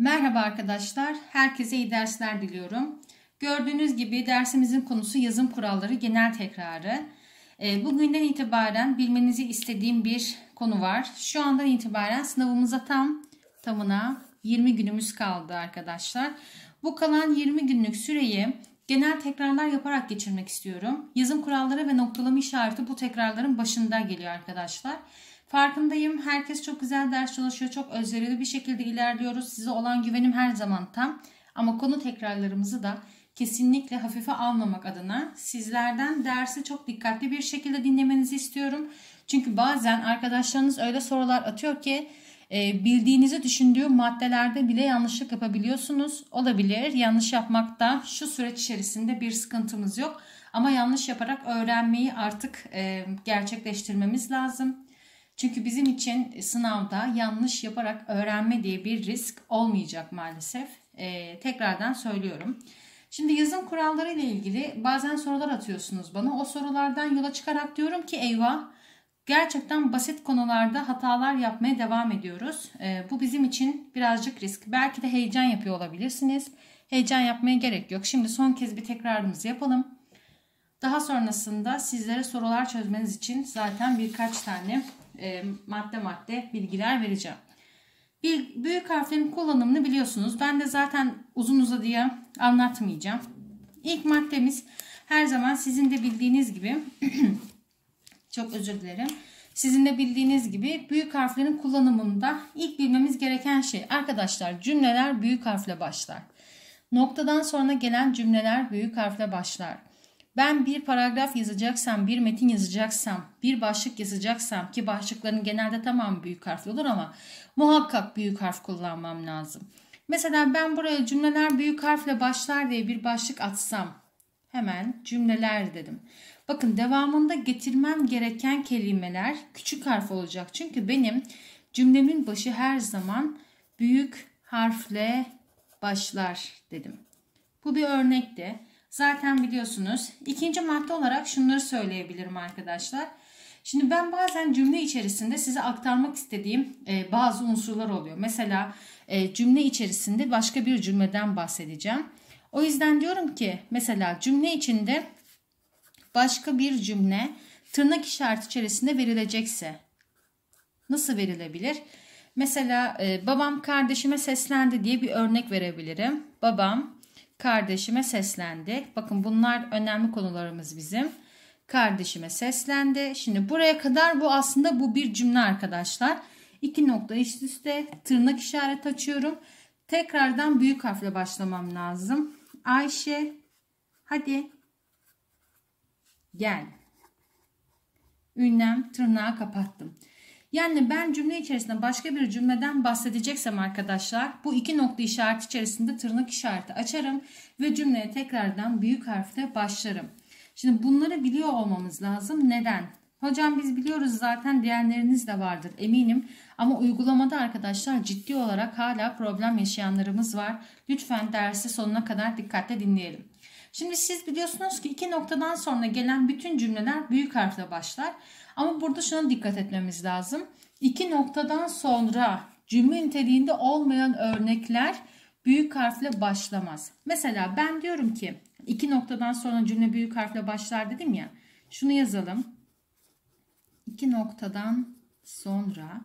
Merhaba arkadaşlar, herkese iyi dersler diliyorum. Gördüğünüz gibi dersimizin konusu yazım kuralları genel tekrarı. Ee, bugünden itibaren bilmenizi istediğim bir konu var. Şu andan itibaren sınavımıza tam tamına 20 günümüz kaldı arkadaşlar. Bu kalan 20 günlük süreyi genel tekrarlar yaparak geçirmek istiyorum. Yazım kuralları ve noktalama işareti bu tekrarların başında geliyor arkadaşlar. Farkındayım. Herkes çok güzel ders çalışıyor. Çok özverili bir şekilde ilerliyoruz. Size olan güvenim her zaman tam. Ama konu tekrarlarımızı da kesinlikle hafife almamak adına sizlerden dersi çok dikkatli bir şekilde dinlemenizi istiyorum. Çünkü bazen arkadaşlarınız öyle sorular atıyor ki e, bildiğinizi düşündüğü maddelerde bile yanlışlık yapabiliyorsunuz. Olabilir. Yanlış yapmakta şu süreç içerisinde bir sıkıntımız yok. Ama yanlış yaparak öğrenmeyi artık e, gerçekleştirmemiz lazım. Çünkü bizim için sınavda yanlış yaparak öğrenme diye bir risk olmayacak maalesef. Ee, tekrardan söylüyorum. Şimdi yazım kuralları ile ilgili bazen sorular atıyorsunuz bana. O sorulardan yola çıkarak diyorum ki eyvah gerçekten basit konularda hatalar yapmaya devam ediyoruz. Ee, bu bizim için birazcık risk. Belki de heyecan yapıyor olabilirsiniz. Heyecan yapmaya gerek yok. Şimdi son kez bir tekrarımızı yapalım. Daha sonrasında sizlere sorular çözmeniz için zaten birkaç tane e, madde madde bilgiler vereceğim. Bir, büyük harflerin kullanımını biliyorsunuz. Ben de zaten uzun uzadıya anlatmayacağım. İlk maddemiz her zaman sizin de bildiğiniz gibi çok özür dilerim. Sizin de bildiğiniz gibi büyük harflerin kullanımında ilk bilmemiz gereken şey arkadaşlar cümleler büyük harfle başlar. Noktadan sonra gelen cümleler büyük harfle başlar. Ben bir paragraf yazacaksam, bir metin yazacaksam, bir başlık yazacaksam ki başlıkların genelde tamamı büyük harfli olur ama muhakkak büyük harf kullanmam lazım. Mesela ben buraya cümleler büyük harfle başlar diye bir başlık atsam hemen cümleler dedim. Bakın devamında getirmem gereken kelimeler küçük harf olacak. Çünkü benim cümlemin başı her zaman büyük harfle başlar dedim. Bu bir örnekti. Zaten biliyorsunuz. İkinci madde olarak şunları söyleyebilirim arkadaşlar. Şimdi ben bazen cümle içerisinde size aktarmak istediğim e, bazı unsurlar oluyor. Mesela e, cümle içerisinde başka bir cümleden bahsedeceğim. O yüzden diyorum ki mesela cümle içinde başka bir cümle tırnak işareti içerisinde verilecekse nasıl verilebilir? Mesela e, babam kardeşime seslendi diye bir örnek verebilirim. Babam kardeşime seslendi. Bakın bunlar önemli konularımız bizim. Kardeşime seslendi. Şimdi buraya kadar bu aslında bu bir cümle arkadaşlar. İki nokta üst üste tırnak işareti açıyorum. Tekrardan büyük harfle başlamam lazım. Ayşe hadi gel. Ünlem tırnağı kapattım. Yani ben cümle içerisinde başka bir cümleden bahsedeceksem arkadaşlar bu iki nokta işareti içerisinde tırnak işareti açarım ve cümleye tekrardan büyük harfle başlarım. Şimdi bunları biliyor olmamız lazım. Neden? Hocam biz biliyoruz zaten diğerleriniz de vardır eminim. Ama uygulamada arkadaşlar ciddi olarak hala problem yaşayanlarımız var. Lütfen dersi sonuna kadar dikkatle dinleyelim. Şimdi siz biliyorsunuz ki iki noktadan sonra gelen bütün cümleler büyük harfle başlar. Ama burada şuna dikkat etmemiz lazım. İki noktadan sonra cümle niteliğinde olmayan örnekler büyük harfle başlamaz. Mesela ben diyorum ki iki noktadan sonra cümle büyük harfle başlar dedim ya. Şunu yazalım. İki noktadan sonra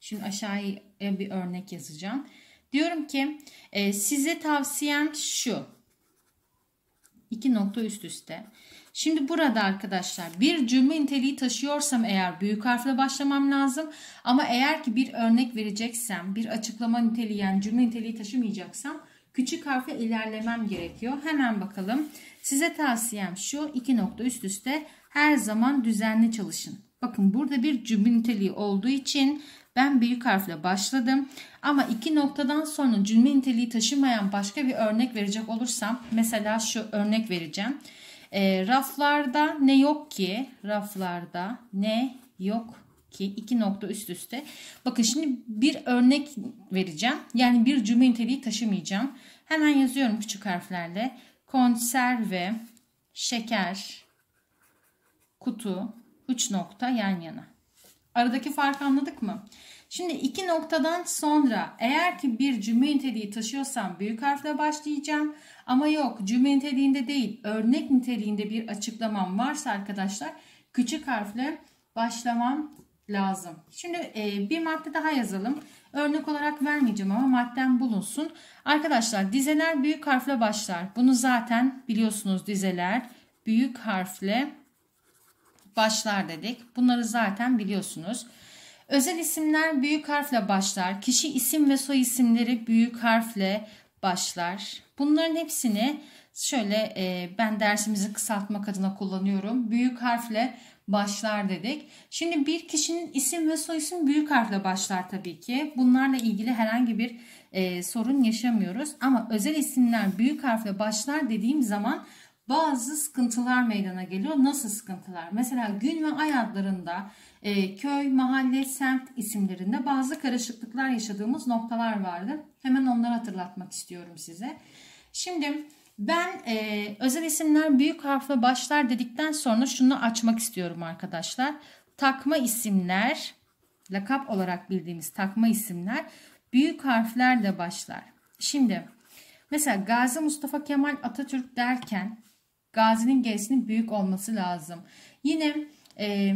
şimdi aşağıya bir örnek yazacağım. Diyorum ki e, size tavsiyem şu. İki nokta üst üste. Şimdi burada arkadaşlar bir cümle niteliği taşıyorsam eğer büyük harfle başlamam lazım. Ama eğer ki bir örnek vereceksem, bir açıklama niteliği yani cümle niteliği taşımayacaksam küçük harfle ilerlemem gerekiyor. Hemen bakalım. Size tavsiyem şu iki nokta üst üste her zaman düzenli çalışın. Bakın burada bir cümle olduğu için ben büyük harfle başladım. Ama iki noktadan sonra cümle niteliği taşımayan başka bir örnek verecek olursam mesela şu örnek vereceğim. E, raflarda ne yok ki? Raflarda ne yok ki? iki nokta üst üste. Bakın şimdi bir örnek vereceğim. Yani bir cümle niteliği taşımayacağım. Hemen yazıyorum küçük harflerle. Konserve, şeker, kutu, üç nokta yan yana. Aradaki farkı anladık mı? Şimdi iki noktadan sonra eğer ki bir cümle niteliği taşıyorsam büyük harfle başlayacağım. Ama yok cümle niteliğinde değil örnek niteliğinde bir açıklamam varsa arkadaşlar küçük harfle başlamam lazım. Şimdi e, bir madde daha yazalım. Örnek olarak vermeyeceğim ama maddem bulunsun. Arkadaşlar dizeler büyük harfle başlar. Bunu zaten biliyorsunuz dizeler büyük harfle başlar dedik. Bunları zaten biliyorsunuz. Özel isimler büyük harfle başlar. Kişi isim ve soy isimleri büyük harfle başlar. Bunların hepsini şöyle e, ben dersimizi kısaltmak adına kullanıyorum. Büyük harfle başlar dedik. Şimdi bir kişinin isim ve soy isim büyük harfle başlar tabii ki. Bunlarla ilgili herhangi bir e, sorun yaşamıyoruz. Ama özel isimler büyük harfle başlar dediğim zaman bazı sıkıntılar meydana geliyor. Nasıl sıkıntılar? Mesela gün ve ay adlarında e, köy, mahalle, semt isimlerinde bazı karışıklıklar yaşadığımız noktalar vardı. Hemen onları hatırlatmak istiyorum size. Şimdi ben e, özel isimler büyük harfle başlar dedikten sonra şunu açmak istiyorum arkadaşlar. Takma isimler, lakap olarak bildiğimiz takma isimler büyük harflerle başlar. Şimdi mesela Gazi Mustafa Kemal Atatürk derken Gazi'nin G'sinin büyük olması lazım. Yine e,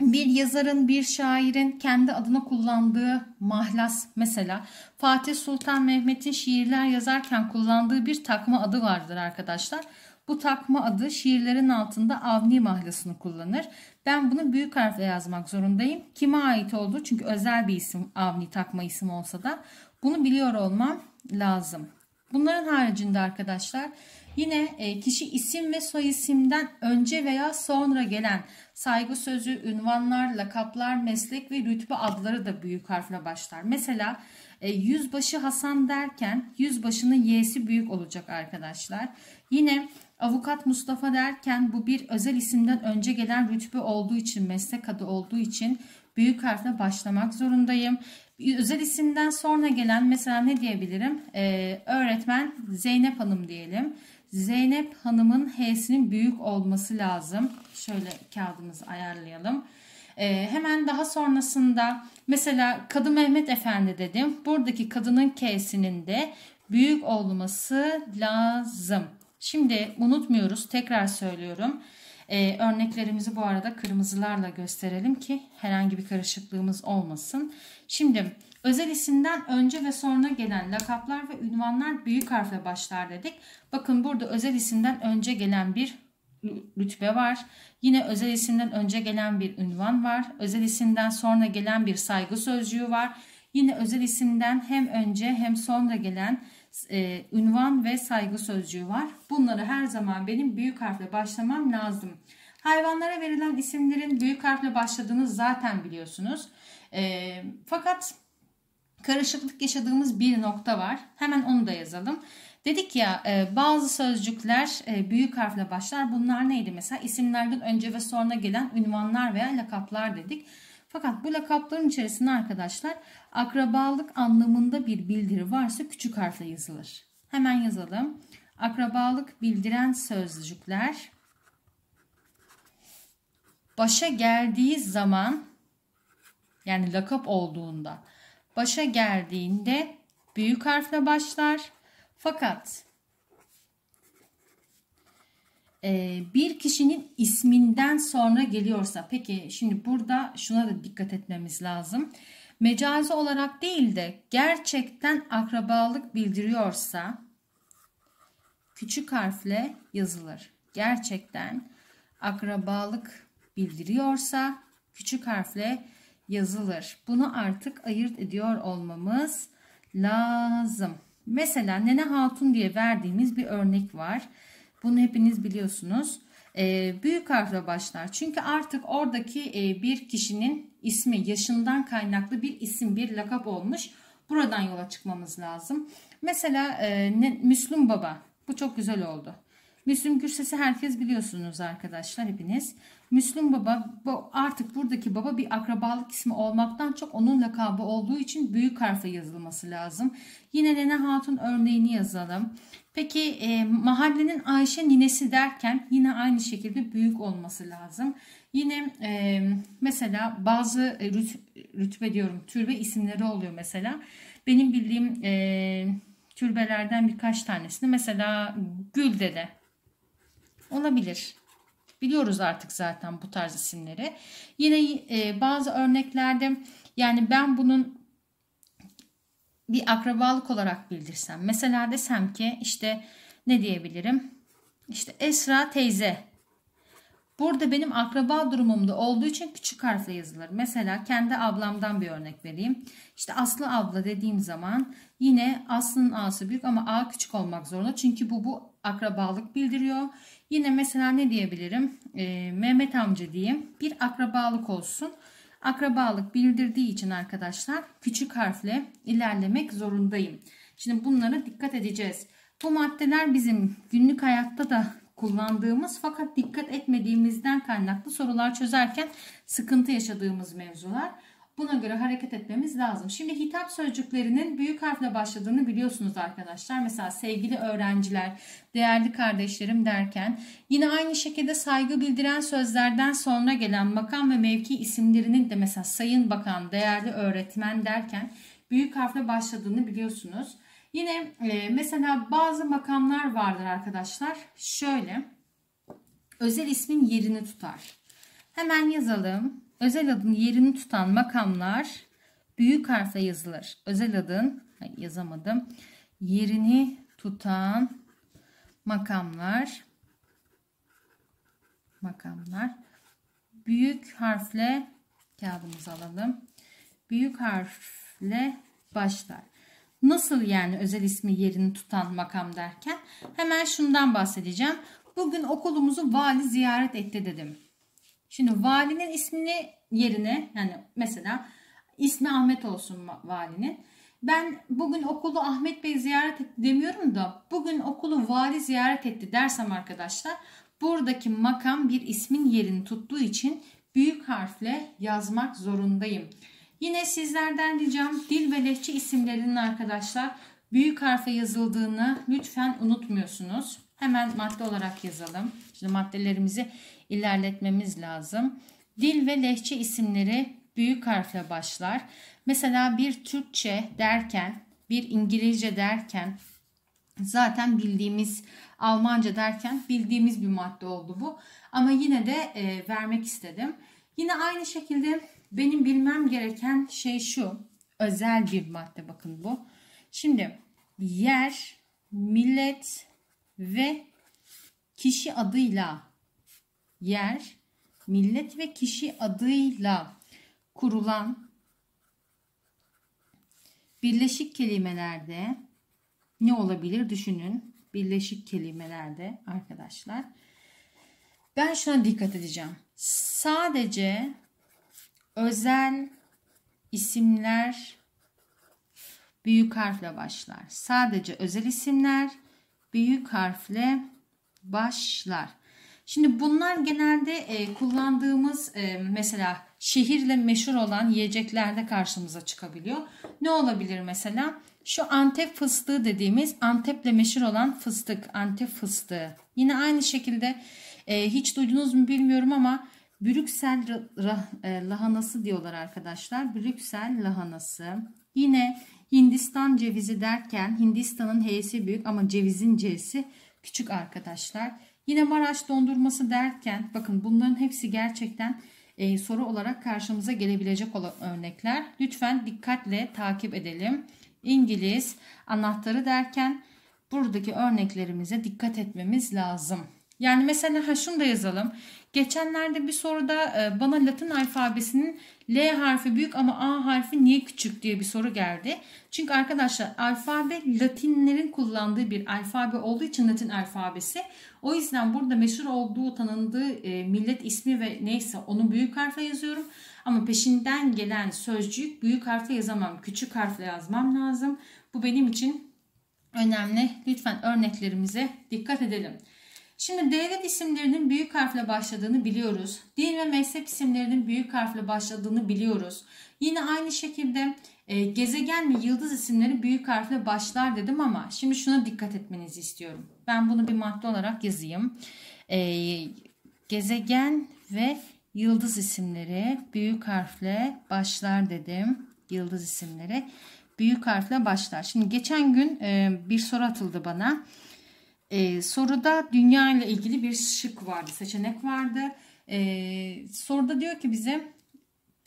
bir yazarın, bir şairin kendi adına kullandığı mahlas mesela Fatih Sultan Mehmet'in şiirler yazarken kullandığı bir takma adı vardır arkadaşlar. Bu takma adı şiirlerin altında Avni mahlasını kullanır. Ben bunu büyük harfle yazmak zorundayım. Kime ait olduğu çünkü özel bir isim Avni takma isim olsa da bunu biliyor olmam lazım. Bunların haricinde arkadaşlar Yine e, kişi isim ve soy isimden önce veya sonra gelen saygı sözü, ünvanlar, lakaplar, meslek ve rütbe adları da büyük harfle başlar. Mesela e, yüzbaşı Hasan derken yüzbaşının y'si büyük olacak arkadaşlar. Yine avukat Mustafa derken bu bir özel isimden önce gelen rütbe olduğu için, meslek adı olduğu için büyük harfle başlamak zorundayım. Özel isimden sonra gelen mesela ne diyebilirim? Ee, öğretmen Zeynep Hanım diyelim. Zeynep Hanım'ın H'sinin büyük olması lazım. Şöyle kağıdımızı ayarlayalım. Ee, hemen daha sonrasında mesela Kadı Mehmet Efendi dedim. Buradaki kadının K'sinin de büyük olması lazım. Şimdi unutmuyoruz. Tekrar söylüyorum. Ee, örneklerimizi bu arada kırmızılarla gösterelim ki herhangi bir karışıklığımız olmasın. Şimdi özel isimden önce ve sonra gelen lakaplar ve ünvanlar büyük harfle başlar dedik. Bakın burada özel isimden önce gelen bir rütbe var. Yine özel isimden önce gelen bir ünvan var. Özel isimden sonra gelen bir saygı sözcüğü var. Yine özel isimden hem önce hem sonra gelen e, ünvan ve saygı sözcüğü var. Bunları her zaman benim büyük harfle başlamam lazım. Hayvanlara verilen isimlerin büyük harfle başladığını zaten biliyorsunuz. E, fakat karışıklık yaşadığımız bir nokta var. Hemen onu da yazalım. Dedik ya e, bazı sözcükler e, büyük harfle başlar. Bunlar neydi mesela? İsimlerden önce ve sonra gelen ünvanlar veya lakaplar dedik. Fakat bu lakapların içerisinde arkadaşlar akrabalık anlamında bir bildiri varsa küçük harfle yazılır. Hemen yazalım. Akrabalık bildiren sözcükler başa geldiği zaman yani lakap olduğunda başa geldiğinde büyük harfle başlar. Fakat e, bir kişinin isminden sonra geliyorsa peki şimdi burada şuna da dikkat etmemiz lazım. Mecazi olarak değil de gerçekten akrabalık bildiriyorsa küçük harfle yazılır. Gerçekten akrabalık bildiriyorsa küçük harfle yazılır. Bunu artık ayırt ediyor olmamız lazım. Mesela Nene Hatun diye verdiğimiz bir örnek var. Bunu hepiniz biliyorsunuz. E, büyük harfle başlar. Çünkü artık oradaki e, bir kişinin ismi yaşından kaynaklı bir isim, bir lakap olmuş. Buradan yola çıkmamız lazım. Mesela e, Müslüm Baba. Bu çok güzel oldu. Müslüm Gürses'i herkes biliyorsunuz arkadaşlar hepiniz. Müslüm Baba bu artık buradaki baba bir akrabalık ismi olmaktan çok onun lakabı olduğu için büyük harfle yazılması lazım. Yine Nene Hatun örneğini yazalım. Peki e, mahallenin Ayşe ninesi derken yine aynı şekilde büyük olması lazım. Yine e, mesela bazı rüt, rütbe diyorum türbe isimleri oluyor mesela. Benim bildiğim e, türbelerden birkaç tanesini mesela Gülde'de olabilir. Biliyoruz artık zaten bu tarz isimleri. Yine e, bazı örneklerde yani ben bunun bir akrabalık olarak bildirsem. Mesela desem ki işte ne diyebilirim? İşte Esra teyze. Burada benim akraba durumumda olduğu için küçük harfle yazılır. Mesela kendi ablamdan bir örnek vereyim. İşte Aslı abla dediğim zaman yine Aslı'nın A'sı büyük ama A küçük olmak zorunda. Çünkü bu bu akrabalık bildiriyor. Yine mesela ne diyebilirim? Ee, Mehmet amca diyeyim. Bir akrabalık olsun. Akrabalık bildirdiği için arkadaşlar küçük harfle ilerlemek zorundayım. Şimdi bunlara dikkat edeceğiz. Bu maddeler bizim günlük hayatta da kullandığımız fakat dikkat etmediğimizden kaynaklı sorular çözerken sıkıntı yaşadığımız mevzular. Buna göre hareket etmemiz lazım. Şimdi hitap sözcüklerinin büyük harfle başladığını biliyorsunuz arkadaşlar. Mesela sevgili öğrenciler, değerli kardeşlerim derken yine aynı şekilde saygı bildiren sözlerden sonra gelen makam ve mevki isimlerinin de mesela sayın bakan, değerli öğretmen derken büyük harfle başladığını biliyorsunuz. Yine e, mesela bazı makamlar vardır arkadaşlar. Şöyle özel ismin yerini tutar. Hemen yazalım. Özel adın yerini tutan makamlar büyük harfle yazılır. Özel adın yazamadım. Yerini tutan makamlar makamlar büyük harfle kağıdımızı alalım. Büyük harfle başlar. Nasıl yani özel ismi yerini tutan makam derken hemen şundan bahsedeceğim. Bugün okulumuzu vali ziyaret etti dedim. Şimdi valinin ismini yerine yani mesela ismi Ahmet olsun valinin. Ben bugün okulu Ahmet Bey ziyaret etti demiyorum da bugün okulu vali ziyaret etti dersem arkadaşlar buradaki makam bir ismin yerini tuttuğu için büyük harfle yazmak zorundayım. Yine sizlerden ricam dil ve lehçe isimlerinin arkadaşlar büyük harfle yazıldığını lütfen unutmuyorsunuz. Hemen madde olarak yazalım. Şimdi maddelerimizi ilerletmemiz lazım. Dil ve lehçe isimleri büyük harfle başlar. Mesela bir Türkçe derken, bir İngilizce derken zaten bildiğimiz Almanca derken bildiğimiz bir madde oldu bu. Ama yine de e, vermek istedim. Yine aynı şekilde benim bilmem gereken şey şu. Özel bir madde bakın bu. Şimdi yer, millet ve kişi adıyla yer, millet ve kişi adıyla kurulan birleşik kelimelerde ne olabilir düşünün. Birleşik kelimelerde arkadaşlar. Ben şuna dikkat edeceğim. Sadece özel isimler büyük harfle başlar. Sadece özel isimler büyük harfle başlar. Şimdi bunlar genelde e, kullandığımız e, mesela şehirle meşhur olan yiyeceklerde karşımıza çıkabiliyor. Ne olabilir mesela? Şu Antep fıstığı dediğimiz Antep'le meşhur olan fıstık, Antep fıstığı. Yine aynı şekilde e, hiç duydunuz mu bilmiyorum ama Brüksel e, lahanası diyorlar arkadaşlar. Brüksel lahanası. Yine Hindistan cevizi derken Hindistan'ın H'si büyük ama cevizin C'si küçük arkadaşlar. Yine Maraş dondurması derken bakın bunların hepsi gerçekten e, soru olarak karşımıza gelebilecek olan örnekler. Lütfen dikkatle takip edelim. İngiliz anahtarı derken buradaki örneklerimize dikkat etmemiz lazım. Yani mesela ha şunu da yazalım. Geçenlerde bir soruda e, bana Latin alfabesinin L harfi büyük ama A harfi niye küçük diye bir soru geldi. Çünkü arkadaşlar alfabe Latinlerin kullandığı bir alfabe olduğu için Latin alfabesi. O yüzden burada meşhur olduğu tanındığı e, millet ismi ve neyse onu büyük harfle yazıyorum. Ama peşinden gelen sözcük büyük harfle yazamam. Küçük harfle yazmam lazım. Bu benim için önemli. Lütfen örneklerimize dikkat edelim. Şimdi devlet isimlerinin büyük harfle başladığını biliyoruz. Din ve mezhep isimlerinin büyük harfle başladığını biliyoruz. Yine aynı şekilde e, gezegen ve yıldız isimleri büyük harfle başlar dedim ama şimdi şuna dikkat etmenizi istiyorum. Ben bunu bir madde olarak yazayım. E, gezegen ve yıldız isimleri büyük harfle başlar dedim. Yıldız isimleri büyük harfle başlar. Şimdi geçen gün e, bir soru atıldı bana. E, soruda dünya ile ilgili bir şık vardı, seçenek vardı. E, soruda diyor ki bize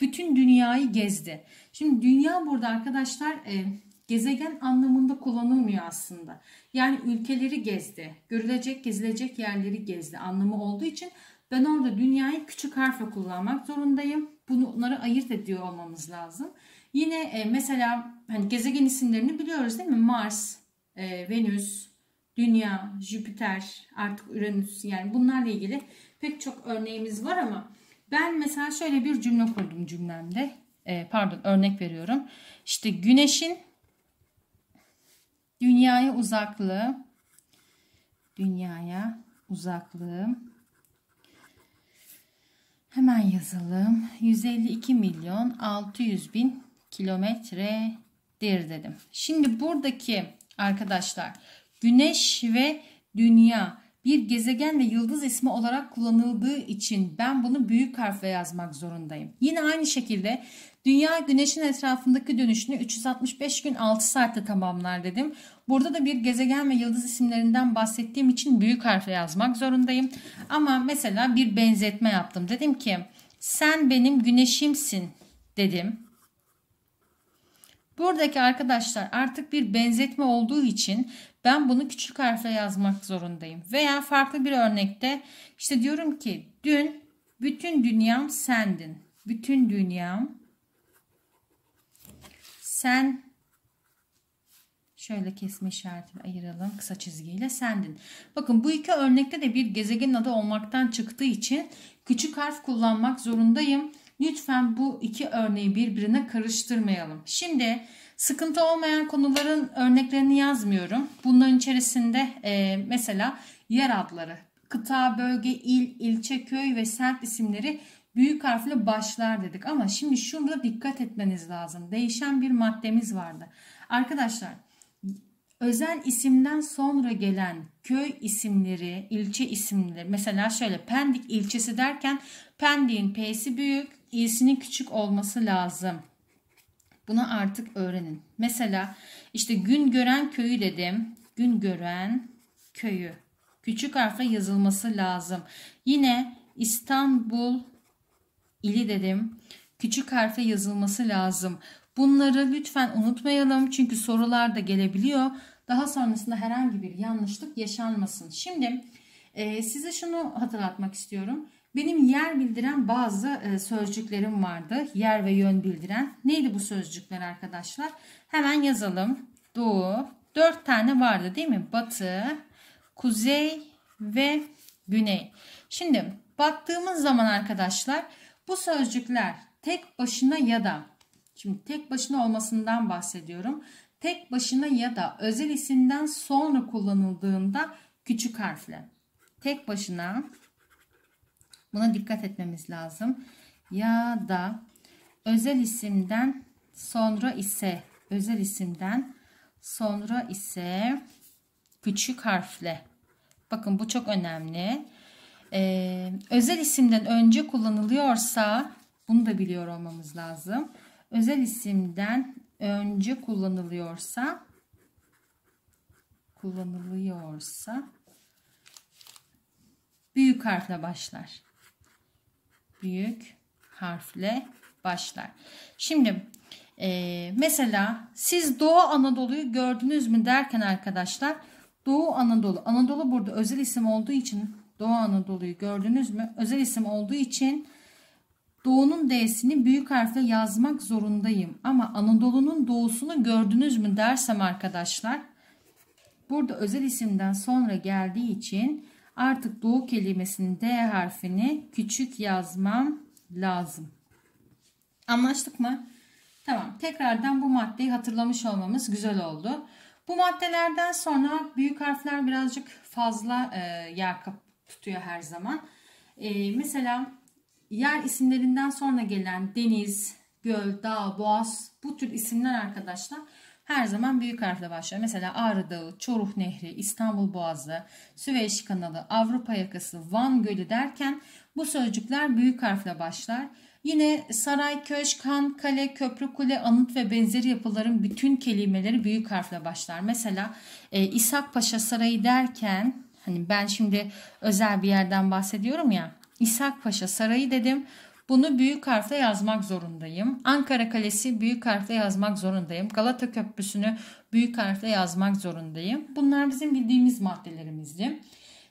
bütün dünyayı gezdi. Şimdi dünya burada arkadaşlar e, gezegen anlamında kullanılmıyor aslında. Yani ülkeleri gezdi, görülecek, gezilecek yerleri gezdi anlamı olduğu için ben orada dünyayı küçük harfle kullanmak zorundayım. Bunları ayırt ediyor olmamız lazım. Yine e, mesela hani gezegen isimlerini biliyoruz değil mi? Mars, e, Venüs, Dünya, Jüpiter, artık Uranüs yani bunlarla ilgili pek çok örneğimiz var ama ben mesela şöyle bir cümle kurdum cümlemde. E, pardon örnek veriyorum. İşte güneşin dünyaya uzaklığı dünyaya uzaklığı hemen yazalım. 152 milyon 600 bin kilometredir dedim. Şimdi buradaki arkadaşlar güneş ve dünya bir gezegen ve yıldız ismi olarak kullanıldığı için ben bunu büyük harfle yazmak zorundayım. Yine aynı şekilde dünya güneşin etrafındaki dönüşünü 365 gün 6 saatte tamamlar dedim. Burada da bir gezegen ve yıldız isimlerinden bahsettiğim için büyük harfle yazmak zorundayım. Ama mesela bir benzetme yaptım. Dedim ki sen benim güneşimsin dedim. Buradaki arkadaşlar artık bir benzetme olduğu için ben bunu küçük harfle yazmak zorundayım. Veya farklı bir örnekte işte diyorum ki dün bütün dünyam sendin. Bütün dünyam sen şöyle kesme işaretini ayıralım kısa çizgiyle sendin. Bakın bu iki örnekte de bir gezegenin adı olmaktan çıktığı için küçük harf kullanmak zorundayım. Lütfen bu iki örneği birbirine karıştırmayalım. Şimdi sıkıntı olmayan konuların örneklerini yazmıyorum. Bunların içerisinde e, mesela yer adları, kıta, bölge, il, ilçe, köy ve sert isimleri büyük harfle başlar dedik. Ama şimdi şurada dikkat etmeniz lazım. Değişen bir maddemiz vardı. Arkadaşlar özel isimden sonra gelen köy isimleri, ilçe isimleri mesela şöyle Pendik ilçesi derken Pendik'in P'si büyük, i'sinin küçük olması lazım. Bunu artık öğrenin. Mesela işte gün gören köyü dedim. Gün gören köyü. Küçük harfle yazılması lazım. Yine İstanbul ili dedim. Küçük harfle yazılması lazım. Bunları lütfen unutmayalım çünkü sorular da gelebiliyor. Daha sonrasında herhangi bir yanlışlık yaşanmasın. Şimdi e, size şunu hatırlatmak istiyorum. Benim yer bildiren bazı e, sözcüklerim vardı. Yer ve yön bildiren. Neydi bu sözcükler arkadaşlar? Hemen yazalım. Doğu. Dört tane vardı değil mi? Batı, kuzey ve güney. Şimdi baktığımız zaman arkadaşlar bu sözcükler tek başına ya da şimdi tek başına olmasından bahsediyorum. Tek başına ya da özel isimden sonra kullanıldığında küçük harfle. Tek başına Buna dikkat etmemiz lazım. Ya da özel isimden sonra ise özel isimden sonra ise küçük harfle. Bakın bu çok önemli. Ee, özel isimden önce kullanılıyorsa bunu da biliyor olmamız lazım. Özel isimden önce kullanılıyorsa kullanılıyorsa büyük harfle başlar büyük harfle başlar. Şimdi e, mesela siz Doğu Anadolu'yu gördünüz mü derken arkadaşlar Doğu Anadolu. Anadolu burada özel isim olduğu için Doğu Anadolu'yu gördünüz mü? Özel isim olduğu için Doğu'nun D'sini büyük harfle yazmak zorundayım. Ama Anadolu'nun doğusunu gördünüz mü dersem arkadaşlar burada özel isimden sonra geldiği için Artık doğu kelimesinin D harfini küçük yazmam lazım. Anlaştık mı? Tamam. Tekrardan bu maddeyi hatırlamış olmamız güzel oldu. Bu maddelerden sonra büyük harfler birazcık fazla e, yer tutuyor her zaman. E, mesela yer isimlerinden sonra gelen deniz, göl, dağ, boğaz bu tür isimler arkadaşlar her zaman büyük harfle başlıyor. Mesela Ağrı Dağı, Çoruh Nehri, İstanbul Boğazı, Süveyş Kanalı, Avrupa Yakası, Van Gölü derken bu sözcükler büyük harfle başlar. Yine saray, köşk, han, kale, köprü, kule, anıt ve benzeri yapıların bütün kelimeleri büyük harfle başlar. Mesela e, İshak Paşa Sarayı derken hani ben şimdi özel bir yerden bahsediyorum ya. İshak Paşa Sarayı dedim. Bunu büyük harfle yazmak zorundayım. Ankara Kalesi büyük harfle yazmak zorundayım. Galata Köprüsü'nü büyük harfle yazmak zorundayım. Bunlar bizim bildiğimiz maddelerimizdi.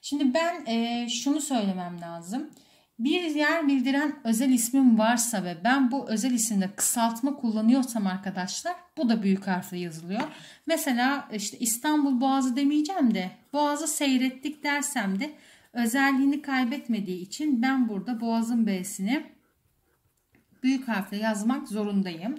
Şimdi ben e, şunu söylemem lazım. Bir yer bildiren özel ismim varsa ve ben bu özel isimde kısaltma kullanıyorsam arkadaşlar bu da büyük harfle yazılıyor. Mesela işte İstanbul Boğazı demeyeceğim de Boğazı seyrettik dersem de özelliğini kaybetmediği için ben burada Boğaz'ın B'sini büyük harfle yazmak zorundayım.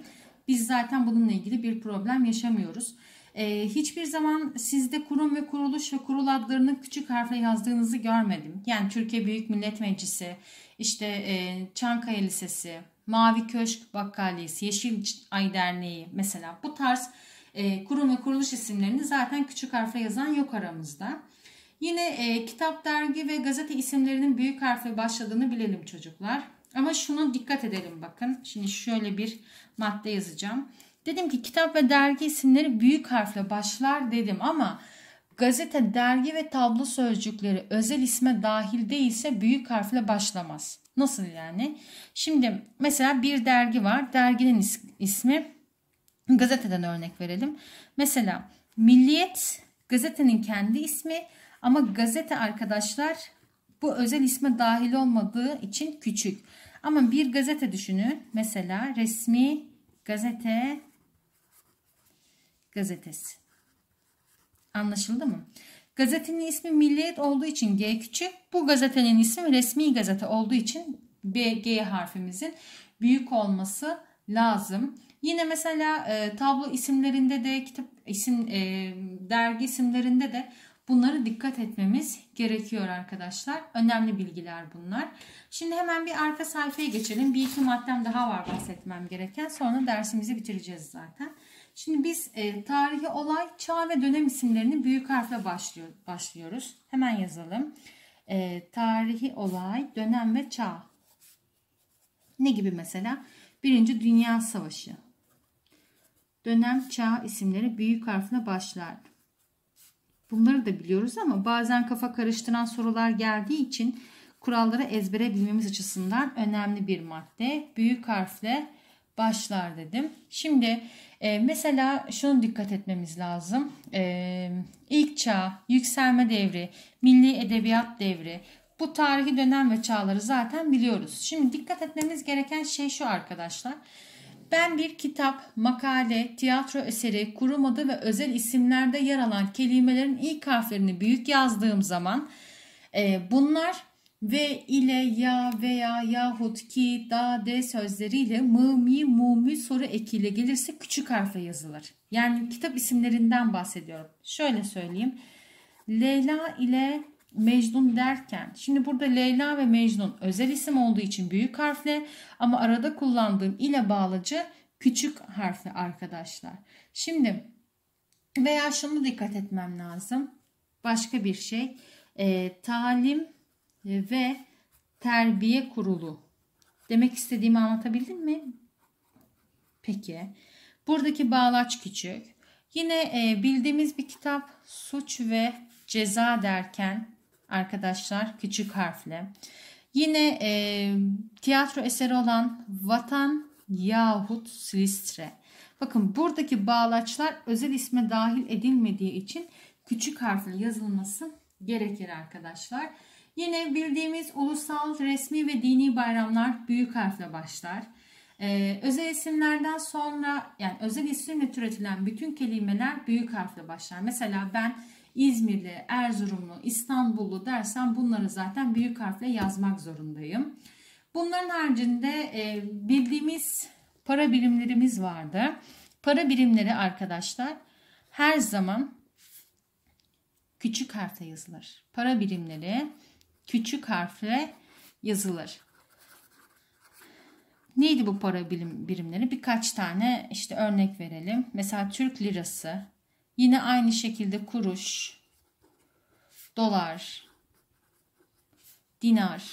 Biz zaten bununla ilgili bir problem yaşamıyoruz. Ee, hiçbir zaman sizde kurum ve kuruluş ve kurul adlarını küçük harfle yazdığınızı görmedim. Yani Türkiye Büyük Millet Meclisi, işte e, Çankaya Lisesi, Mavi Köşk Bakkaliyesi, Yeşil Ay Derneği mesela bu tarz e, kurum ve kuruluş isimlerini zaten küçük harfle yazan yok aramızda. Yine e, kitap, dergi ve gazete isimlerinin büyük harfle başladığını bilelim çocuklar. Ama şunu dikkat edelim bakın. Şimdi şöyle bir madde yazacağım. Dedim ki kitap ve dergi isimleri büyük harfle başlar dedim ama gazete, dergi ve tablo sözcükleri özel isme dahil değilse büyük harfle başlamaz. Nasıl yani? Şimdi mesela bir dergi var. Derginin ismi gazeteden örnek verelim. Mesela Milliyet gazetenin kendi ismi ama gazete arkadaşlar bu özel isme dahil olmadığı için küçük. Ama bir gazete düşünün. Mesela resmi gazete gazetesi. Anlaşıldı mı? Gazetenin ismi Milliyet olduğu için G küçük. Bu gazetenin ismi resmi gazete olduğu için B, G harfimizin büyük olması lazım. Yine mesela e, tablo isimlerinde de kitap isim e, dergi isimlerinde de Bunları dikkat etmemiz gerekiyor arkadaşlar. Önemli bilgiler bunlar. Şimdi hemen bir arka sayfaya geçelim. Bir iki maddem daha var bahsetmem gereken. Sonra dersimizi bitireceğiz zaten. Şimdi biz e, tarihi olay, çağ ve dönem isimlerini büyük harfle başlıyor, başlıyoruz. Hemen yazalım. E, tarihi olay, dönem ve çağ. Ne gibi mesela? Birinci Dünya Savaşı. Dönem, çağ isimleri büyük harfle başlar. Bunları da biliyoruz ama bazen kafa karıştıran sorular geldiği için kuralları ezbere bilmemiz açısından önemli bir madde. Büyük harfle başlar dedim. Şimdi e, mesela şunu dikkat etmemiz lazım. E, ilk çağ, yükselme devri, milli edebiyat devri, bu tarihi dönem ve çağları zaten biliyoruz. Şimdi dikkat etmemiz gereken şey şu arkadaşlar. Ben bir kitap, makale, tiyatro eseri, kurum adı ve özel isimlerde yer alan kelimelerin ilk harflerini büyük yazdığım zaman e, bunlar ve ile ya veya yahut ki da de sözleriyle mı mi mu mi soru ekiyle gelirse küçük harfe yazılır. Yani kitap isimlerinden bahsediyorum. Şöyle söyleyeyim. Leyla ile Mecnun derken şimdi burada Leyla ve Mecnun özel isim olduğu için büyük harfle ama arada kullandığım ile bağlacı küçük harfle arkadaşlar. Şimdi veya şunu dikkat etmem lazım. Başka bir şey. E, talim ve terbiye kurulu. Demek istediğimi anlatabildim mi? Peki. Buradaki bağlaç küçük. Yine e, bildiğimiz bir kitap suç ve ceza derken arkadaşlar küçük harfle. Yine e, tiyatro eseri olan Vatan yahut Silistre. Bakın buradaki bağlaçlar özel isme dahil edilmediği için küçük harfle yazılması gerekir arkadaşlar. Yine bildiğimiz ulusal, resmi ve dini bayramlar büyük harfle başlar. Ee, özel isimlerden sonra yani özel isimle türetilen bütün kelimeler büyük harfle başlar. Mesela ben İzmirli, Erzurumlu, İstanbullu dersem bunları zaten büyük harfle yazmak zorundayım. Bunların haricinde e, bildiğimiz para birimlerimiz vardı. Para birimleri arkadaşlar her zaman küçük harfle yazılır. Para birimleri küçük harfle yazılır. Neydi bu para birim, birimleri? Birkaç tane işte örnek verelim. Mesela Türk lirası. Yine aynı şekilde kuruş, dolar, dinar.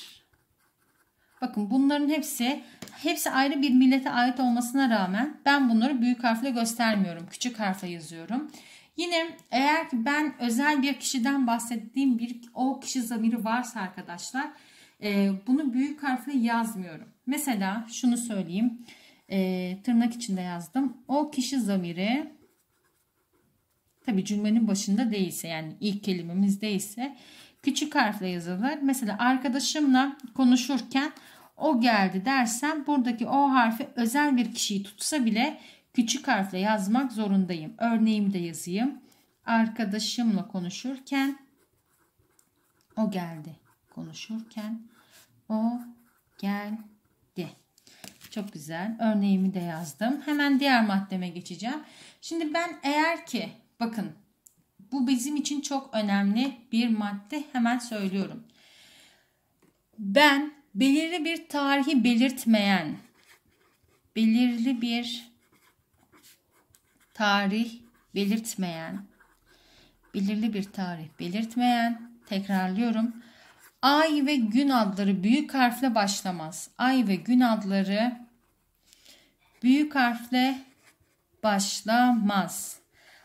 Bakın bunların hepsi hepsi ayrı bir millete ait olmasına rağmen ben bunları büyük harfle göstermiyorum. Küçük harfle yazıyorum. Yine eğer ki ben özel bir kişiden bahsettiğim bir o kişi zamiri varsa arkadaşlar e, bunu büyük harfle yazmıyorum. Mesela şunu söyleyeyim. E, tırnak içinde yazdım. O kişi zamiri tabi cümlenin başında değilse yani ilk kelimemiz değilse küçük harfle yazılır. Mesela arkadaşımla konuşurken o geldi dersem buradaki o harfi özel bir kişiyi tutsa bile küçük harfle yazmak zorundayım. Örneğimi de yazayım. Arkadaşımla konuşurken o geldi. Konuşurken o geldi. Çok güzel. Örneğimi de yazdım. Hemen diğer maddeme geçeceğim. Şimdi ben eğer ki bakın bu bizim için çok önemli bir madde hemen söylüyorum. Ben belirli bir tarihi belirtmeyen belirli bir tarih belirtmeyen belirli bir tarih belirtmeyen tekrarlıyorum. Ay ve gün adları büyük harfle başlamaz. Ay ve gün adları büyük harfle başlamaz.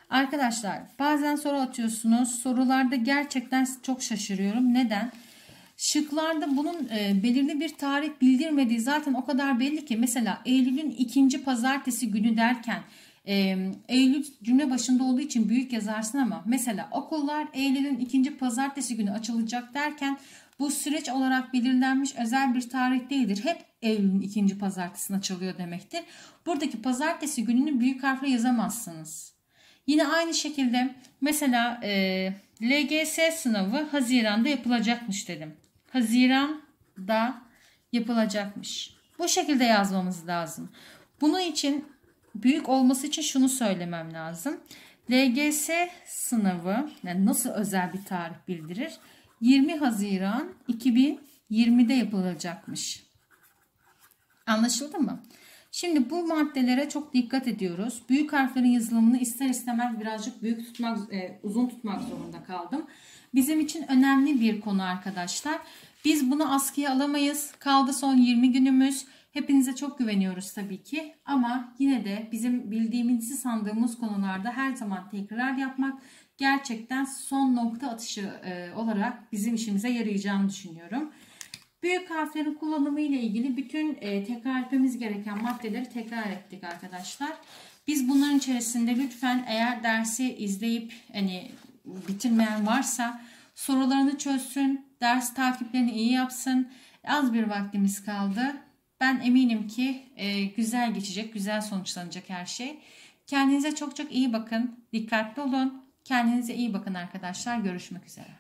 Arkadaşlar bazen soru atıyorsunuz. Sorularda gerçekten çok şaşırıyorum. Neden? Şıklarda bunun e, belirli bir tarih bildirmediği zaten o kadar belli ki. Mesela Eylül'ün ikinci pazartesi günü derken e, Eylül cümle başında olduğu için büyük yazarsın ama mesela okullar Eylül'ün ikinci pazartesi günü açılacak derken bu süreç olarak belirlenmiş özel bir tarih değildir. Hep Eylül'ün ikinci pazartesine açılıyor demektir. Buradaki pazartesi gününü büyük harfle yazamazsınız. Yine aynı şekilde mesela e, LGS sınavı Haziran'da yapılacakmış dedim. Haziran'da yapılacakmış. Bu şekilde yazmamız lazım. Bunun için büyük olması için şunu söylemem lazım. LGS sınavı yani nasıl özel bir tarih bildirir? 20 Haziran 2020'de yapılacakmış. Anlaşıldı mı? Şimdi bu maddelere çok dikkat ediyoruz. Büyük harflerin yazılımını ister istemez birazcık büyük tutmak, e, uzun tutmak zorunda kaldım. Bizim için önemli bir konu arkadaşlar. Biz bunu askıya alamayız. Kaldı son 20 günümüz. Hepinize çok güveniyoruz tabii ki. Ama yine de bizim bildiğimizi sandığımız konularda her zaman tekrar yapmak gerçekten son nokta atışı e, olarak bizim işimize yarayacağını düşünüyorum. Büyük harflerin kullanımı ile ilgili bütün e, tekrar etmemiz gereken maddeleri tekrar ettik arkadaşlar. Biz bunların içerisinde lütfen eğer dersi izleyip hani bitirmeyen varsa sorularını çözsün, ders takiplerini iyi yapsın. Az bir vaktimiz kaldı. Ben eminim ki e, güzel geçecek, güzel sonuçlanacak her şey. Kendinize çok çok iyi bakın, dikkatli olun. Kendinize iyi bakın arkadaşlar. Görüşmek üzere.